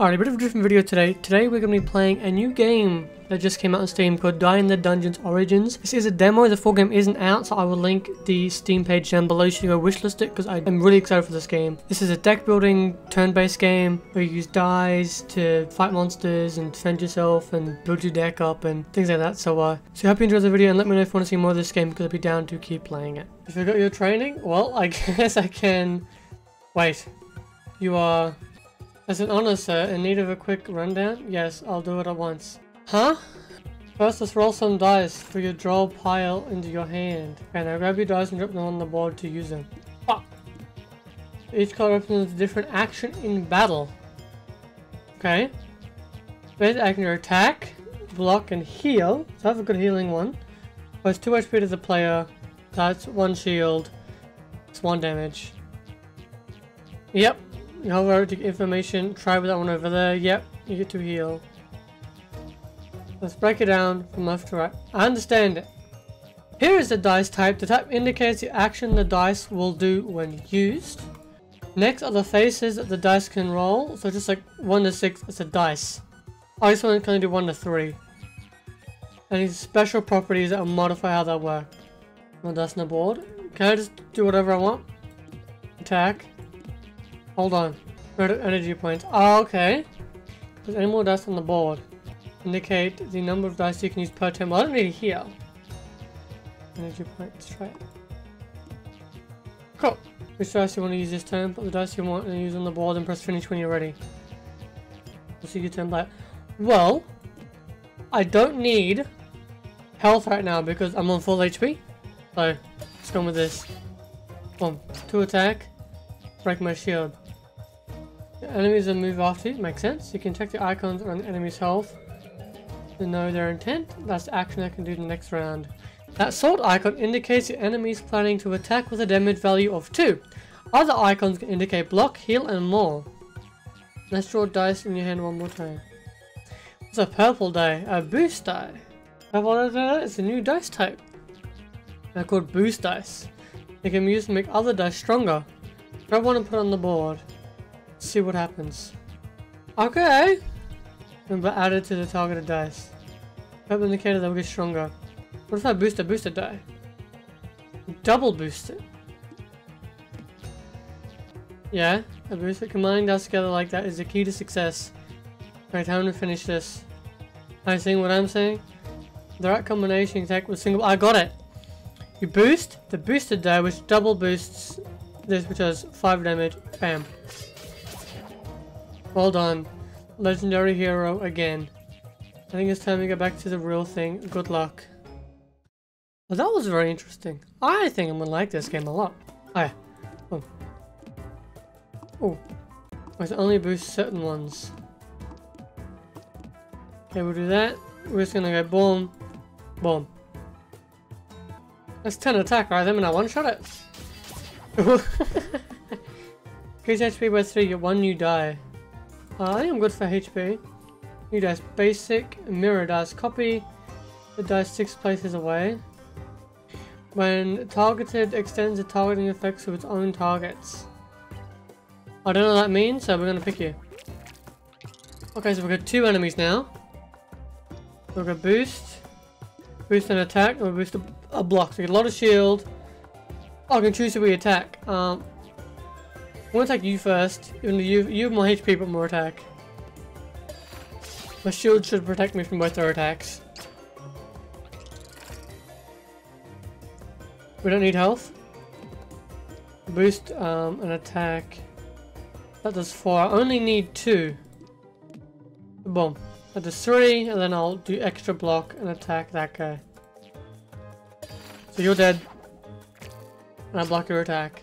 Alright, a bit of a different video today. Today we're going to be playing a new game that just came out on Steam called Die in the Dungeons Origins. This is a demo, the full game isn't out, so I will link the Steam page down below so you go wishlist it because I'm really excited for this game. This is a deck building, turn-based game where you use dice to fight monsters and defend yourself and build your deck up and things like that. So, uh, so I hope you enjoy the video and let me know if you want to see more of this game because I'll be down to keep playing it. If you got your training, well, I guess I can... Wait. You are... As an honor, sir, in need of a quick rundown? Yes, I'll do it at once. Huh? First, let's roll some dice for your draw pile into your hand. Okay, now grab your dice and drop them on the board to use them. Ah. Each card represents a different action in battle. Okay. Base action your attack, block, and heal. So that's a good healing one. Plus 2 HP to the player. That's 1 shield. It's 1 damage. Yep, get information, try with that one over there. Yep, you get to heal. Let's break it down from left to right. I understand it. Here is the dice type. The type indicates the action the dice will do when used. Next are the faces that the dice can roll. So just like 1 to 6, it's a dice. I just want to do 1 to 3. Any special properties that will modify how that work. No dice on the board. Can I just do whatever I want? Attack. Hold on. Red Energy points. Oh, okay. There's any more dice on the board. Indicate the number of dice you can use per turn. Well, I don't need to heal. Energy points. Try it. Cool. Which dice you want to use this turn? Put the dice you want to use on the board and press finish when you're ready. We'll see your turn back. Well, I don't need health right now because I'm on full HP. So, let's go with this. One, two attack, break my shield. Enemies that move after you, makes sense. You can check the icons on the enemy's health to know their intent. That's the action I can do the next round. That sword icon indicates the enemy is planning to attack with a damage value of 2. Other icons can indicate block, heal, and more. Let's draw dice in your hand one more time. It's a purple die, a boost die. Purple die is a new dice type. They're called boost dice. They can be used to make other dice stronger. Grab one and put it on the board see what happens. Okay! Remember, added to the targeted dice. Purple indicator that will get stronger. What if I boost a boosted die? Double boost it. Yeah, a boosted combining dice together like that is the key to success. Right, time to finish this. Are you seeing what I'm saying? The right combination attack with single- I got it! You boost the boosted die which double boosts this which does 5 damage. Bam. Well done. Legendary hero again. I think it's time to get back to the real thing. Good luck. Well, that was very interesting. I think I'm gonna like this game a lot. Oh, yeah. Oh. Oh. I can only boost certain ones. Okay, we'll do that. We're just gonna go boom, boom. That's 10 attack, right? Then when I one-shot it. Increase HP by 3, get one new die. Uh, I think I'm good for HP. New dice basic, mirror dice copy, the dice six places away. When targeted, extends the targeting effects of its own targets. I don't know what that means, so we're gonna pick you. Okay, so we've got two enemies now. We've got boost, boost an attack, we boost a, a block. So we get a lot of shield. Oh, I can choose who we attack. Um, I'm gonna attack you first, even though you, you have more HP but more attack. My shield should protect me from both their attacks. We don't need health. Boost um, an attack. That does four. I only need two. Boom. That does three, and then I'll do extra block and attack that guy. So you're dead. And I block your attack.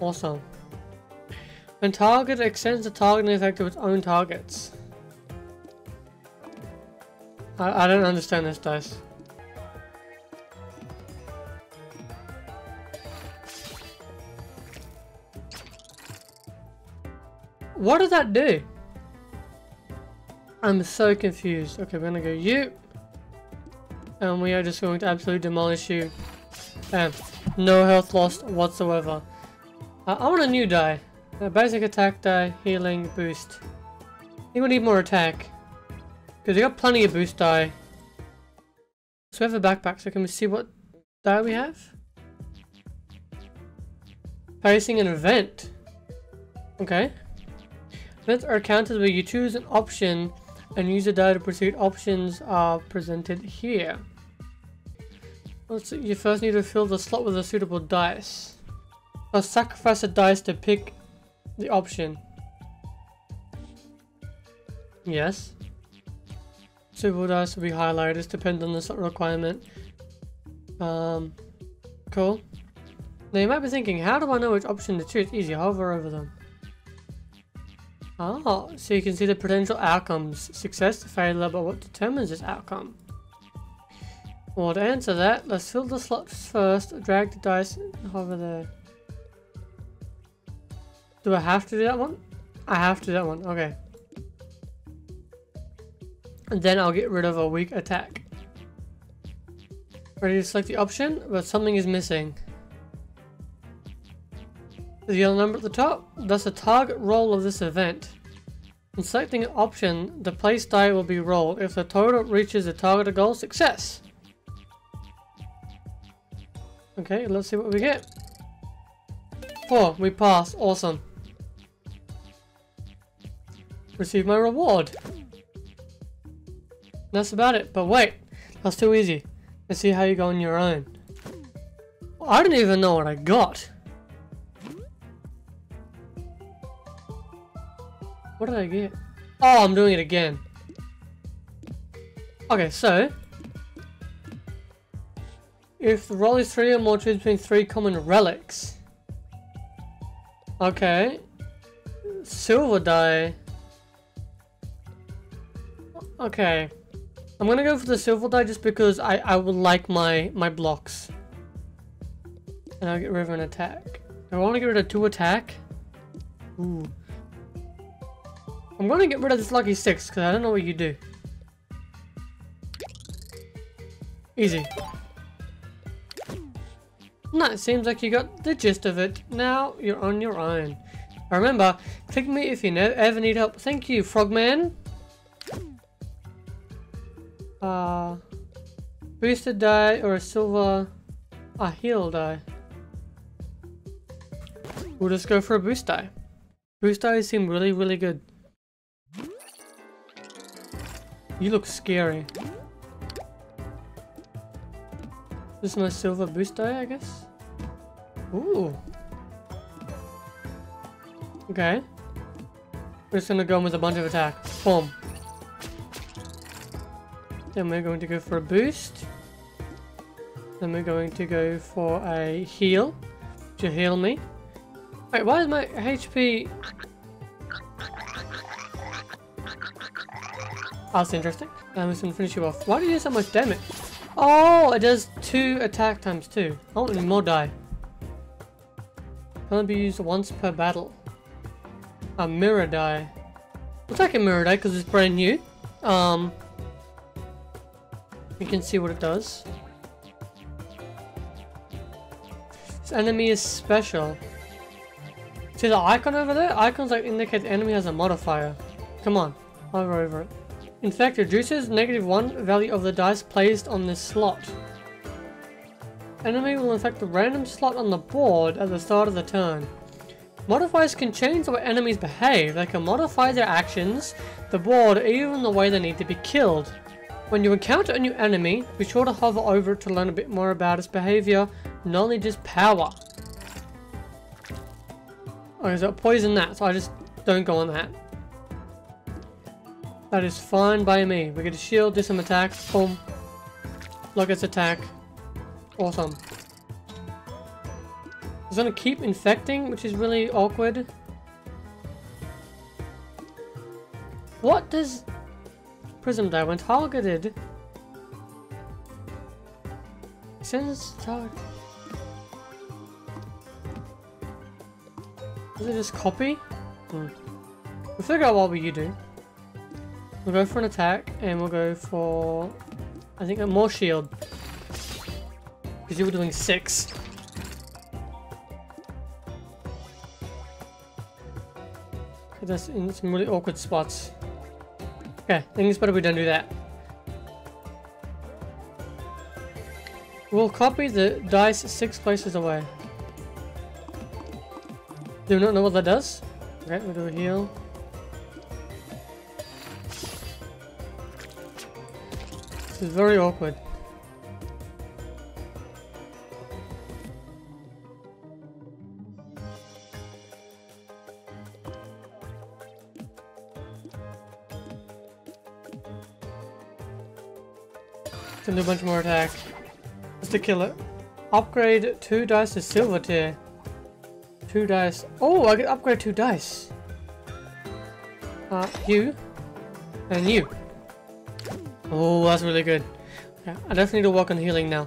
Awesome. When target extends the targeting effect to its own targets. I, I don't understand this dice. What does that do? I'm so confused. Okay, we're gonna go you. And we are just going to absolutely demolish you. Bam. No health lost whatsoever. I, I want a new die. A basic attack die, healing, boost. I think we need more attack. Because we got plenty of boost die. So we have a backpack, so can we see what die we have? Facing an event. Okay. Events are counted where you choose an option and use the die to proceed. Options are presented here. Let's you first need to fill the slot with a suitable dice. Or sacrifice a dice to pick the option. Yes. Suitable dice will be highlighted. Depends on the requirement. Um, cool. Now you might be thinking, how do I know which option to choose? Easy, hover over them. Oh, so you can see the potential outcomes. Success, failure, but what determines this outcome? Well, to answer that, let's fill the slots first, drag the dice hover there. Do I have to do that one? I have to do that one, okay. And then I'll get rid of a weak attack. Ready to select the option, but something is missing. The yellow number at the top, that's the target roll of this event. In selecting an option, the place die will be rolled. If the total reaches the targeted goal, success. Okay, let's see what we get. Four, we pass, awesome. Receive my reward. That's about it, but wait, that's too easy. Let's see how you go on your own. I don't even know what I got. What did I get? Oh, I'm doing it again. Okay, so... If the roll is three or more, choose between three common relics. Okay. Silver die. Okay. I'm gonna go for the silver die just because I, I would like my, my blocks. And I'll get rid of an attack. I want to get rid of two attack. Ooh. I'm gonna get rid of this lucky six because I don't know what you do. Easy. No, it seems like you got the gist of it. Now you're on your own. Remember, click me if you ever need help. Thank you, Frogman. Uh, boosted die or a silver, a heal die. We'll just go for a boost die. Boost dies seem really, really good. You look scary. This is my silver boost die, I guess? Ooh. Okay. We're just gonna go in with a bunch of attack. Boom. Then we're going to go for a boost. Then we're going to go for a heal to heal me. Wait, why is my HP That's interesting. I'm just gonna finish you off. Why do you do so much damage? Oh, it does two attack times two. Oh, and more die. Can only be used once per battle. A mirror die. We'll take a mirror die because it's brand new. Um, you can see what it does. This enemy is special. See the icon over there? Icons like indicate the enemy has a modifier. Come on, hover over it. In fact, reduces negative 1 value of the dice placed on this slot. Enemy will infect the random slot on the board at the start of the turn. Modifiers can change the way enemies behave. They can modify their actions, the board, even the way they need to be killed. When you encounter a new enemy, be sure to hover over it to learn a bit more about its behavior, not only just power. Okay, so poison that, so I just don't go on that. That is fine by me. We get a shield, do some attacks, boom. Look, its attack. Awesome. It's gonna keep infecting, which is really awkward. What does Prism when targeted? Since target. Does it just copy? Hmm. We'll figure out what we do. We'll go for an attack and we'll go for, I think, a more shield. Because you were doing six. that's in some really awkward spots. Okay, I think it's better we don't do that. We'll copy the dice six places away. Do not know what that does? Okay, we'll do a heal. This is very awkward. Can do a bunch more attack. Just to kill it. Upgrade two dice to silver tier. Two dice. Oh, I can upgrade two dice. Uh, you. And you. Oh, that's really good. Yeah, I definitely need to work on healing now.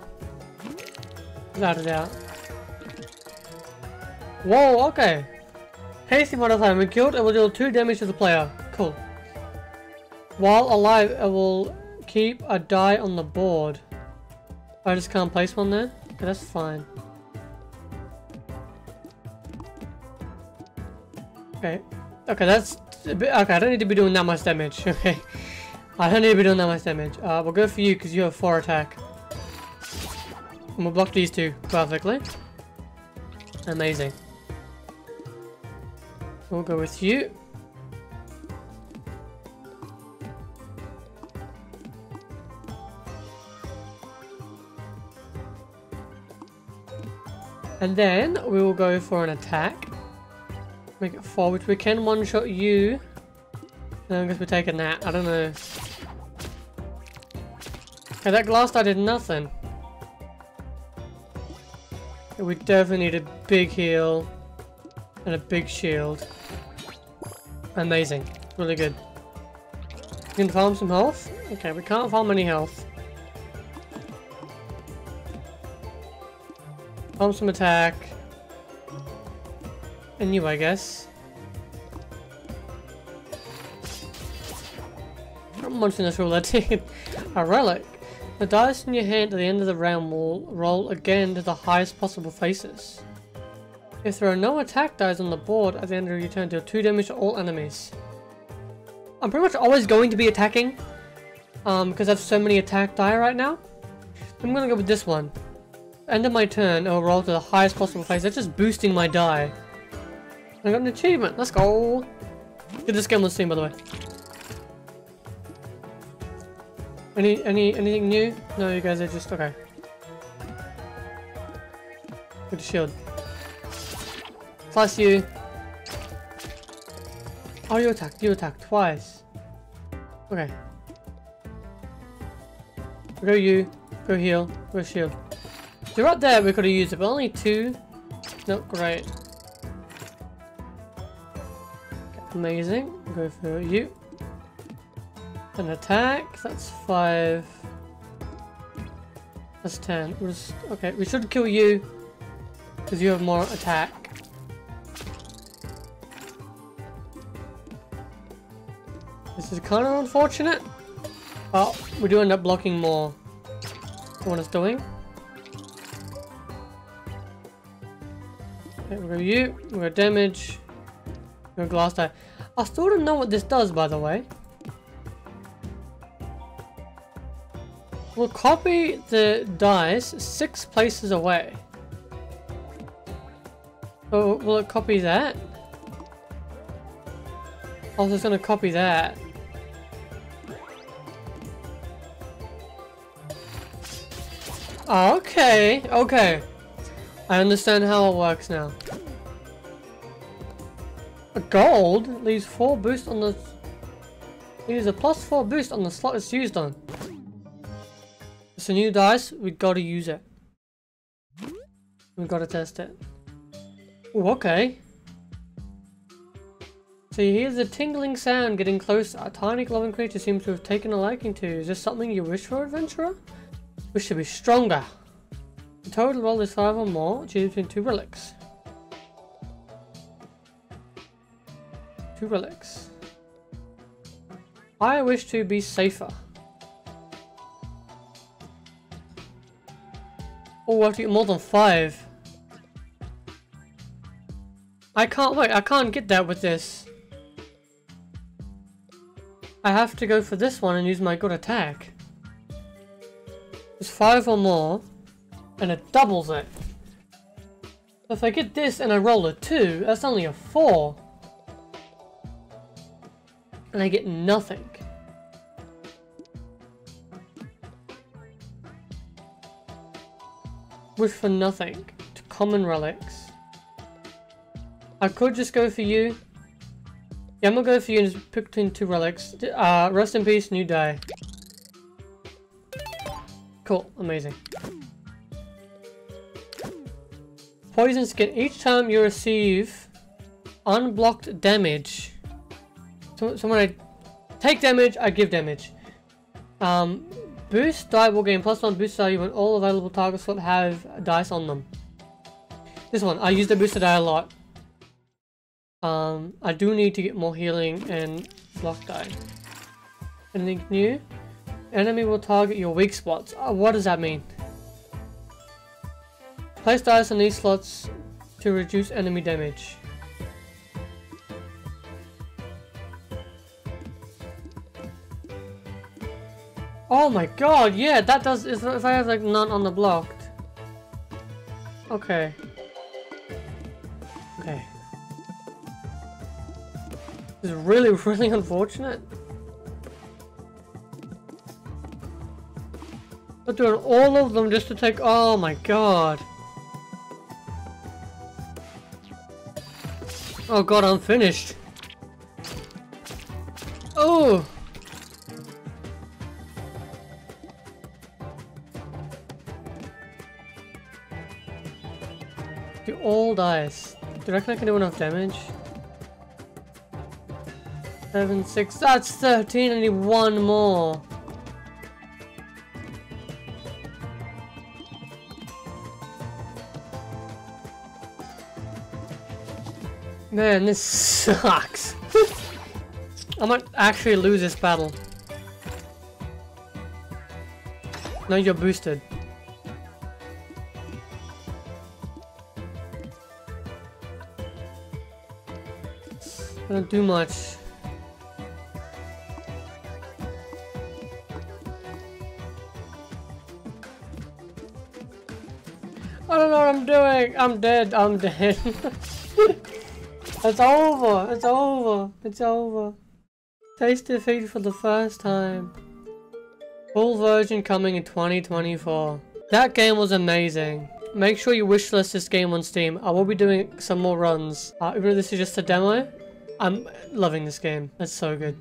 Without a doubt. Whoa, okay. Hasty modifier. When killed, it will deal 2 damage to the player. Cool. While alive, it will keep a die on the board. I just can't place one there? Okay, that's fine. Okay. Okay, that's... Bit, okay, I don't need to be doing that much damage. Okay. I don't need to be doing that much damage. Uh, we'll go for you because you have 4 attack. And we'll block these two perfectly. Amazing. We'll go with you. And then we will go for an attack. Make it four, which we can one-shot you. No, I guess we're taking that. I don't know. Okay, that glass I did nothing. We definitely need a big heal and a big shield. Amazing. Really good. Can farm some health? Okay, we can't farm any health. Farm some attack. And you, I guess. I'm munching this roulette. a relic. The dice in your hand at the end of the round will roll again to the highest possible faces. If there are no attack dice on the board at the end of your turn, deal 2 damage to all enemies. I'm pretty much always going to be attacking, um, because I have so many attack die right now. I'm gonna go with this one. End of my turn, I'll roll to the highest possible face. That's just boosting my die. I got an achievement. Let's go. Get this game on Steam, by the way. Any, any, anything new? No, you guys are just, okay. Good shield. Plus you. Oh, you attacked, you attacked twice. Okay. Go you, go heal, go shield. You're right there, we could have used it, but only two. Not great. Amazing. Go for you. An attack. That's five. That's ten. We're just, okay, we should kill you because you have more attack. This is kind of unfortunate. But we do end up blocking more what it's doing. Okay, we go you, we go damage, we go glass die. I still don't know what this does by the way. We'll copy the dice six places away. So will it copy that? Also, just gonna copy that. Ah, okay, okay. I understand how it works now. A gold leaves 4 boost on the... Leaves a plus 4 boost on the slot it's used on. It's a new dice, we gotta use it. We gotta test it. Ooh, okay. So you hear the tingling sound getting close. A tiny glowing creature seems to have taken a liking to. Is this something you wish for, adventurer? Wish to be stronger. The total roll is 5 or more, choose between two relics. Two relics. I wish to be safer. Oh, I have to get more than 5. I can't wait, I can't get that with this. I have to go for this one and use my good attack. It's five or more, and it doubles it. So If I get this and I roll a two, that's only a four. And I get nothing. Wish for nothing. To common relics. I could just go for you. Yeah, I'm gonna go for you and just pick between two relics. Uh, rest in peace, new day. Cool, amazing. Poison skin. Each time you receive unblocked damage. So, so when I take damage, I give damage. Um, boost die will gain plus one boost value when all available targets that have dice on them. This one, I use the booster die a lot. Um, I do need to get more healing and block die. Anything new? Enemy will target your weak spots. Uh, what does that mean? Place dice on these slots to reduce enemy damage. Oh my god, yeah, that does, if I have like none on the blocked. Okay. Okay. This is really, really unfortunate. But doing all of them just to take, oh my god. Oh god, I'm finished. Oh! Do all dice. Do you reckon I can do enough damage? Seven, six, that's 13, I need one more. Man, this sucks. I might actually lose this battle. Now you're boosted. I don't do much. I don't know what I'm doing. I'm dead. I'm dead. It's over! It's over! It's over! Taste defeat for the first time. Full version coming in 2024. That game was amazing. Make sure you wishlist this game on Steam. I will be doing some more runs. Uh, even though this is just a demo, I'm loving this game. It's so good.